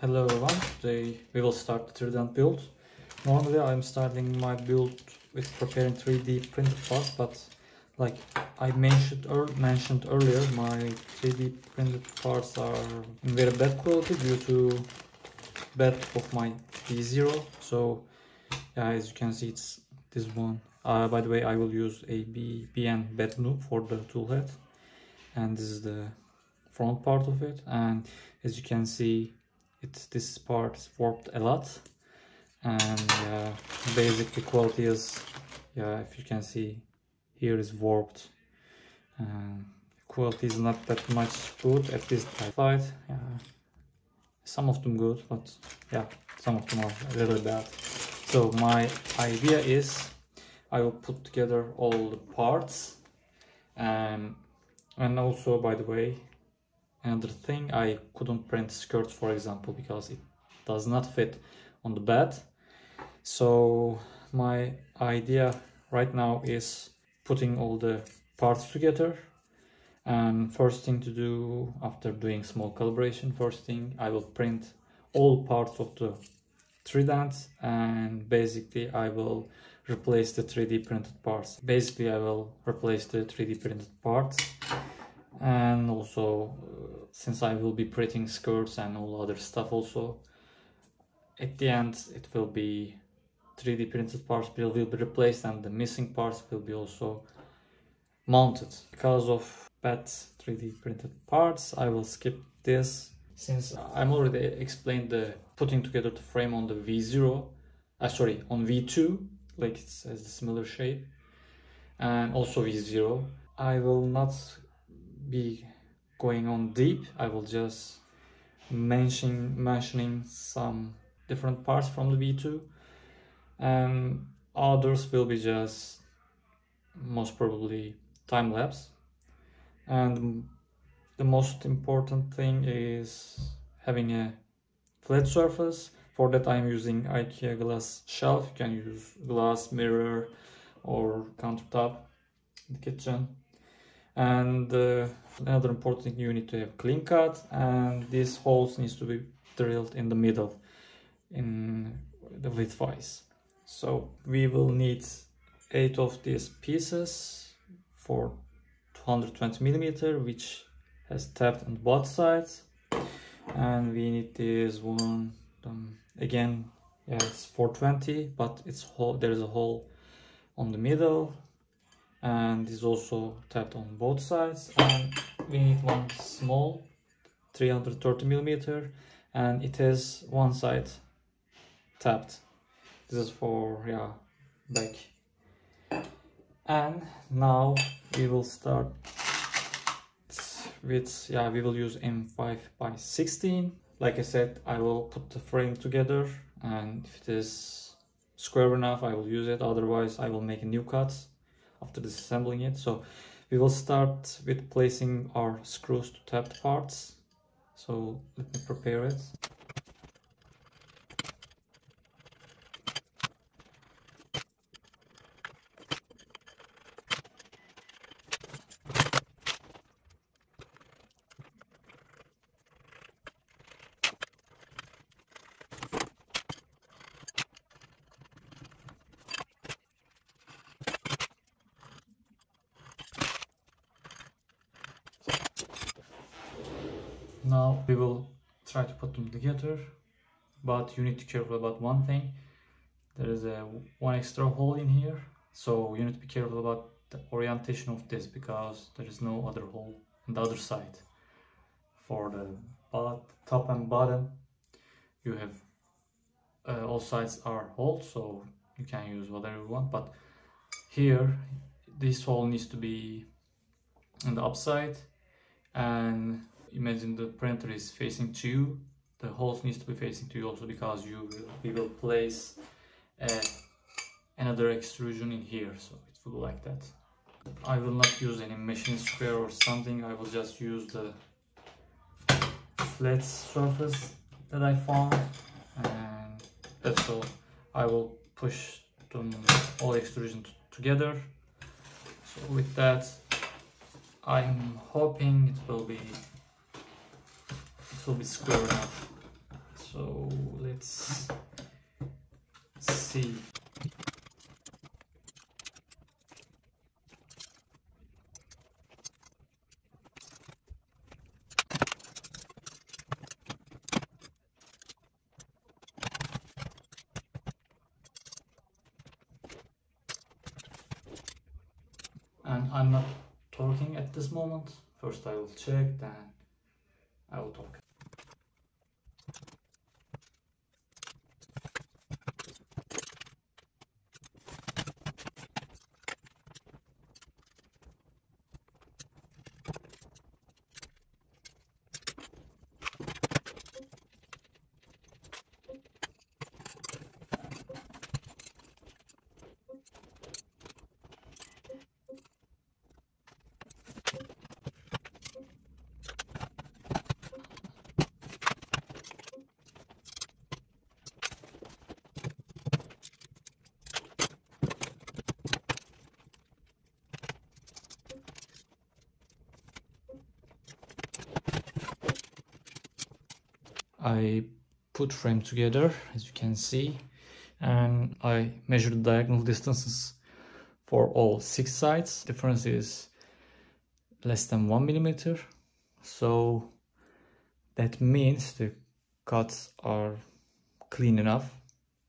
Hello everyone, today we will start the Trident build. Normally I'm starting my build with preparing 3D printed parts, but like I mentioned, er mentioned earlier, my 3D printed parts are in very bad quality due to bad of my V0. So yeah, as you can see, it's this one. Uh, by the way, I will use a BN bed noob for the tool head. And this is the front part of it. And as you can see, it's this part is warped a lot. And yeah, basically quality is, yeah, if you can see, here is warped. Um, and quality is not that much good at this side. Yeah, some of them good, but yeah, some of them are a little bad. So my idea is I will put together all the parts and and also by the way another thing I couldn't print skirts for example because it does not fit on the bed. So my idea right now is putting all the parts together. And first thing to do after doing small calibration first thing I will print all parts of the trident and basically I will replace the 3D printed parts. Basically I will replace the 3D printed parts and also uh, since I will be printing skirts and all other stuff also at the end it will be 3D printed parts will, will be replaced and the missing parts will be also mounted. Because of bad 3D printed parts I will skip this since I'm already explained the putting together the frame on the V0, uh, sorry, on V2, like it has the similar shape, and also V0. I will not be going on deep. I will just mention mentioning some different parts from the V2, and um, others will be just most probably time lapse, and the most important thing is having a flat surface. For that I'm using IKEA glass shelf. You can use glass mirror or countertop in the kitchen and uh, another important thing you need to have clean cut and these holes needs to be drilled in the middle in the widthwise so we will need eight of these pieces for 220 millimeter which has tapped on both sides. And we need this one um, again yeah it's 420 but it's hole there is a hole on the middle and is also tapped on both sides. And we need one small 330 millimeter and it has one side tapped. This is for yeah back. And now we will start with yeah we will use m5 by 16 like i said i will put the frame together and if it is square enough i will use it. Otherwise i will make a new cut after disassembling it. So we will start with placing our screws to tapped parts. So let me prepare it now we will try to put them together but you need to be careful about one thing. There is a one extra hole in here so you need to be careful about the orientation of this because there is no other hole on the other side. For the top and bottom you have uh, all sides are holes so you can use whatever you want but here this hole needs to be on the upside and imagine the printer is facing to you. The holes needs to be facing to you also because you will, we will place uh, another extrusion in here so it will be like that. I will not use any machine square or something. I will just use the flat surface that I found and that's all. I will push them all extrusion together. So with that I'm hoping it will be will be square enough. So let's see. And I'm not talking at this moment. First I will check then I will talk I put frame together as you can see and I measured the diagonal distances for all six sides. Difference is less than one millimeter. So that means the cuts are clean enough.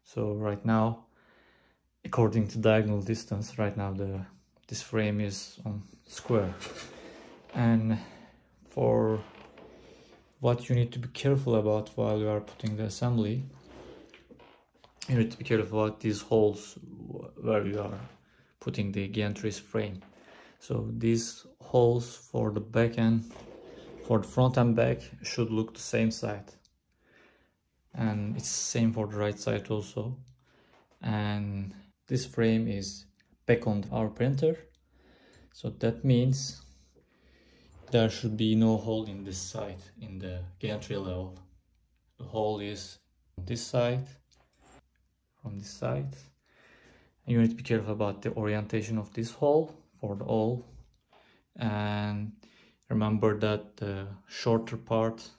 So right now, according to diagonal distance, right now the this frame is on square. And for what you need to be careful about while you are putting the assembly. You need to be careful about these holes where you are putting the gantry's frame. So these holes for the back end for the front and back should look the same side. And it's same for the right side also. And this frame is back on our printer. So that means there should be no hole in this side in the gantry level. The hole is this side from this side. And you need to be careful about the orientation of this hole for the hole. And remember that the shorter part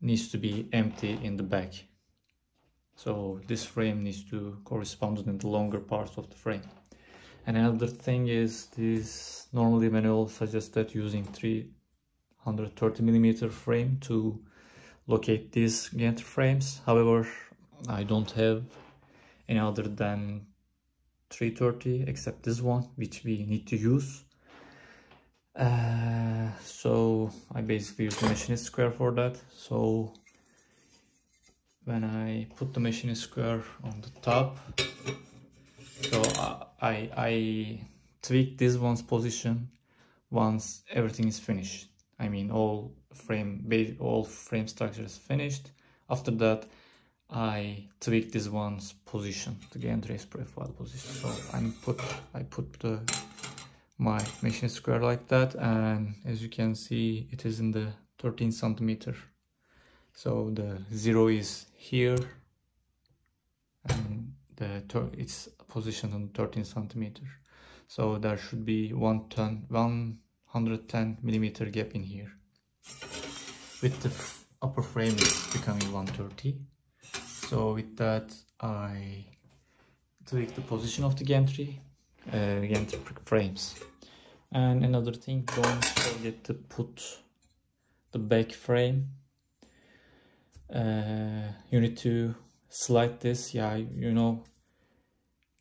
needs to be empty in the back. So this frame needs to correspond with the longer parts of the frame another thing is this normally manual suggests that using 330 millimeter frame to locate these gantry frames. However, I don't have any other than 330 except this one which we need to use. Uh, so I basically use the machinist square for that. So when I put the machinist square on the top, so uh, I, I tweak this one's position once everything is finished. I mean all frame base all frame structure is finished. After that I tweak this one's position, the gantry's profile position. So I'm put I put the my machine square like that and as you can see it is in the 13 centimeter so the zero is here and the it's positioned on 13 centimeter. So there should be 110 110 millimeter gap in here. With the upper frame becoming 130 so with that I tweak the position of the gantry uh, gantry frames. And another thing don't forget to put the back frame. Uh, you need to slide this yeah you know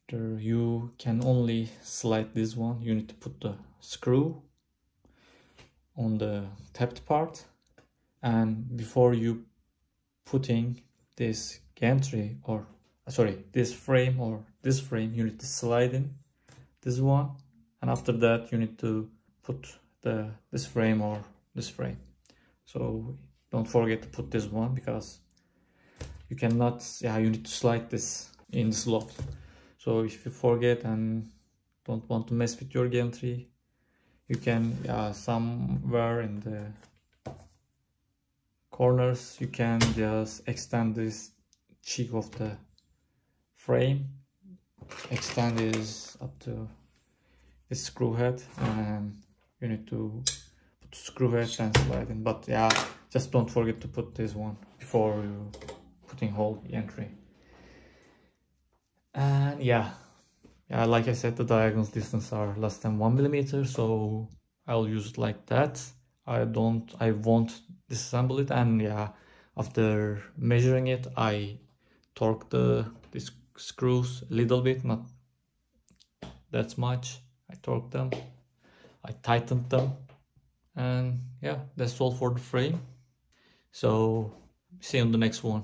there you can only slide this one. You need to put the screw on the tapped part. And before you putting this gantry or uh, sorry this frame or this frame you need to slide in this one. And after that you need to put the this frame or this frame. So don't forget to put this one because you cannot yeah you need to slide this in the slot so if you forget and don't want to mess with your gantry you can yeah somewhere in the corners you can just extend this cheek of the frame extend this up to the screw head and you need to put screw head and slide in. But yeah just don't forget to put this one before you putting hole entry yeah. Yeah like i said the diagonal distance are less than one millimeter so i'll use it like that. I don't i won't disassemble it and yeah after measuring it i torque the screws a little bit not that much. I torqued them i tightened them and yeah that's all for the frame. So see you on the next one